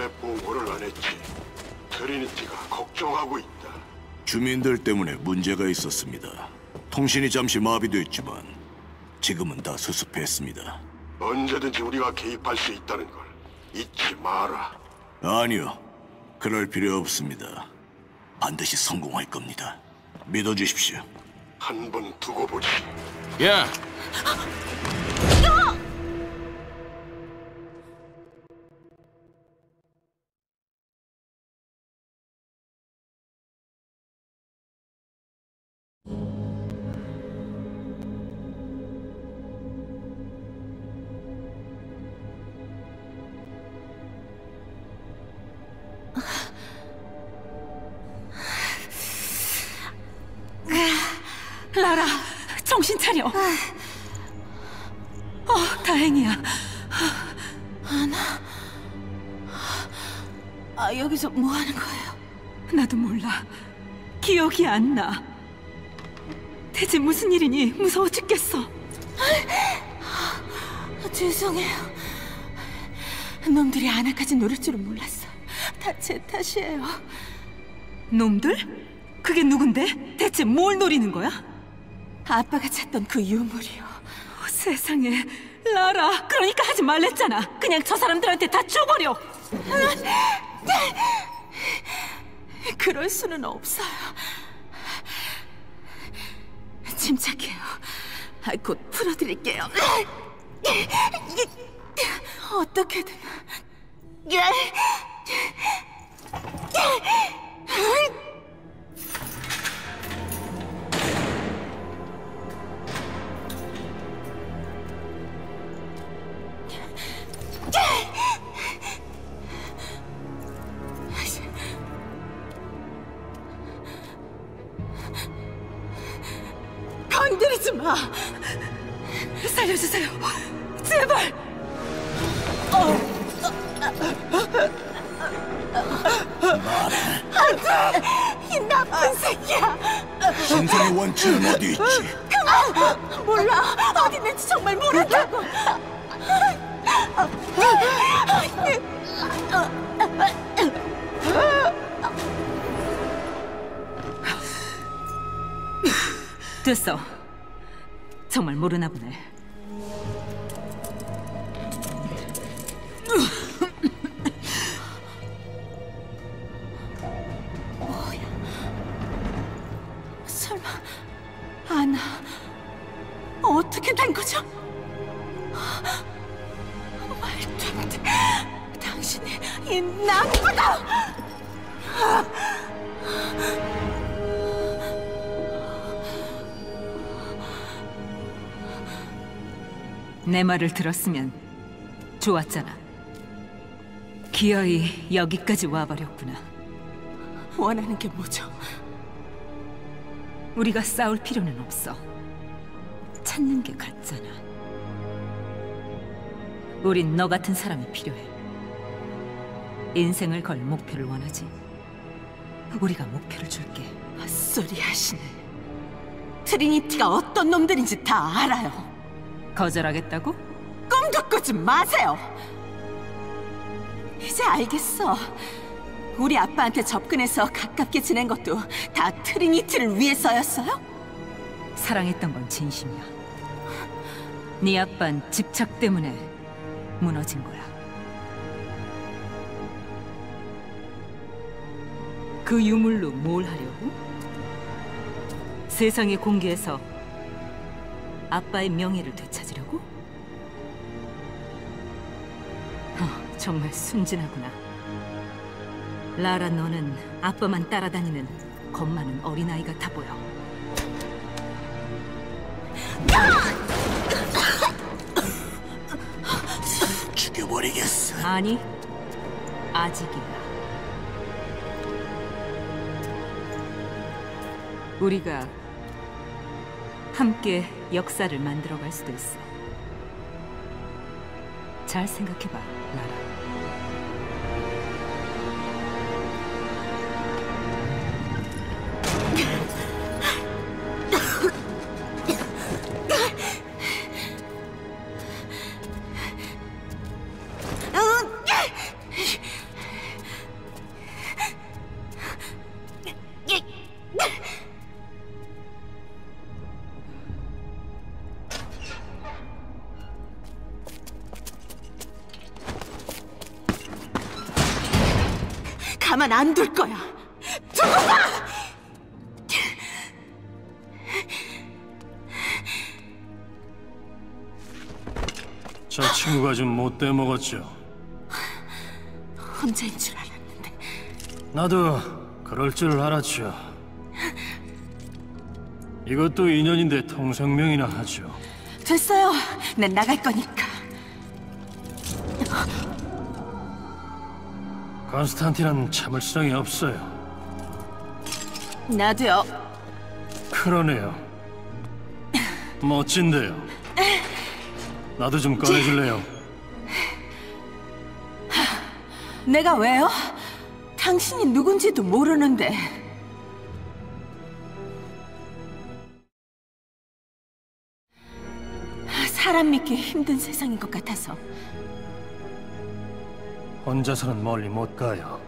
왜 보고를 안 했지? 트리니티가 걱정하고 있다. 주민들 때문에 문제가 있었습니다. 통신이 잠시 마비됐지만 지금은 다 수습했습니다. 언제든지 우리가 개입할 수 있다는 걸 잊지 마라. 아니요, 그럴 필요 없습니다. 반드시 성공할 겁니다. 믿어주십시오. 한 번 두고 보지. 야, 라라, 정신 차려. 어, 다행이야. 아, 여기서 뭐 하는 거예요? 나도 몰라. 기억이 안 나. 대체 무슨 일이니? 무서워 죽겠어. 아, 죄송해요. 놈들이 아나까지 노릴 줄은 몰랐어. 다 제 탓이에요. 놈들? 그게 누군데? 대체 뭘 노리는 거야? 아빠가 찾던 그 유물이요. 어, 세상에. 라라, 그러니까 하지 말랬잖아. 그냥 저 사람들한테 다 줘버려. 그럴 수는 없어요. 침착해요. 아, 곧 풀어드릴게요. 어떻게든. 건드리지 마. 살려주세요. 제발. 이 나쁜 새끼야. 신성의 원칙은 어디 있지? 몰라. 어디 있는지 정말 모른다고. 됐어. 정말 모르나 보네. 설마 아나 어떻게 된 거죠? 말도 안 돼. 당신이 이 나쁘다. 내 말을 들었으면 좋았잖아. 기어이 여기까지 와버렸구나. 원하는 게 뭐죠? 우리가 싸울 필요는 없어. 찾는 게 같잖아. 우린 너 같은 사람이 필요해. 인생을 걸 목표를 원하지. 우리가 목표를 줄게. 헛소리 하시네. 트리니티가 어떤 놈들인지 다 알아요. 거절하겠다고? 꿈도 꾸지 마세요. 이제 알겠어. 우리 아빠한테 접근해서 가깝게 지낸 것도 다 트리니티를 위해서였어요? 사랑했던 건 진심이야. 네 아빤 집착 때문에 무너진 거야. 그 유물로 뭘 하려고? 세상에 공개해서 아빠의 명예를 되찾으려고? 어, 정말 순진하구나. 라라 너는 아빠만 따라다니는 겁 많은 어린아이 같아 보여. 죽여버리겠어. 아니, 아직이야. 우리가 함께 역사를 만들어갈 수도 있어. 잘 생각해봐, 라라. 가만 안둘 거야. 두고 봐! 저 친구가 좀 못돼 먹었죠. 혼자인 줄 알았는데 나도 그럴 줄 알았죠. 이것도 인연인데 통성명이나 하죠. 됐어요. 난 나갈 거니까. Kon스탄틴은 참을성이 없어요. 나도요. 그러네요. 멋진데요. 나도 좀 꺼내줄래요? 내가 왜요? 당신이 누군지도 모르는데. 사람 믿기 힘든 세상인 것 같아서 혼자서는 멀리 못 가요.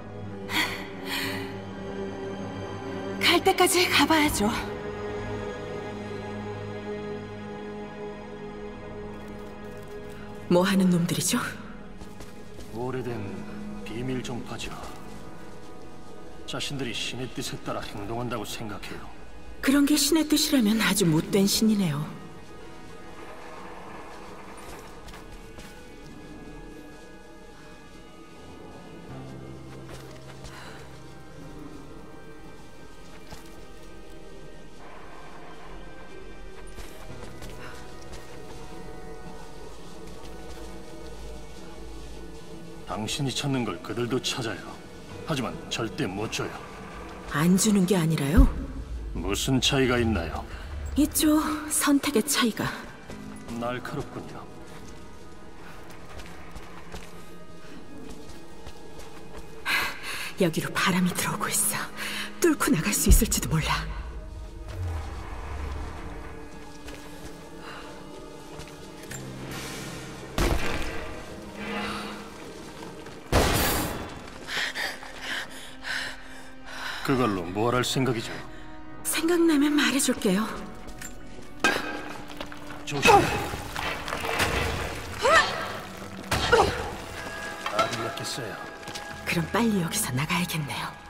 갈 때까지 가봐야죠. 뭐 하는 놈들이죠? 오래된 비밀 종파죠. 자신들이 신의 뜻에 따라 행동한다고 생각해요. 그런 게 신의 뜻이라면 아주 못된 신이네요. 당신이 찾는 걸 그들도 찾아요. 하지만 절대 못 줘요. 안 주는 게 아니라요. 무슨 차이가 있나요? 있죠. 선택의 차이가. 날카롭군요. 여기로 바람이 들어오고 있어. 뚫고 나갈 수 있을지도 몰라. 그걸로 뭘 할 생각이죠? 생각나면 말해줄게요. 조심. 다 들렸겠어요. 그럼 빨리 여기서 나가야겠네요.